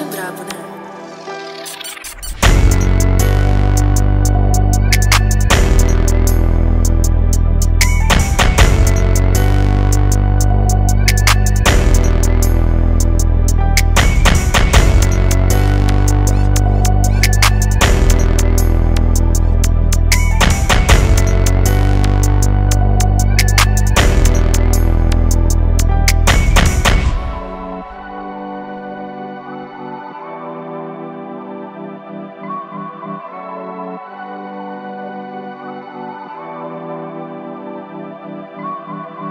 bicho é brabo, né?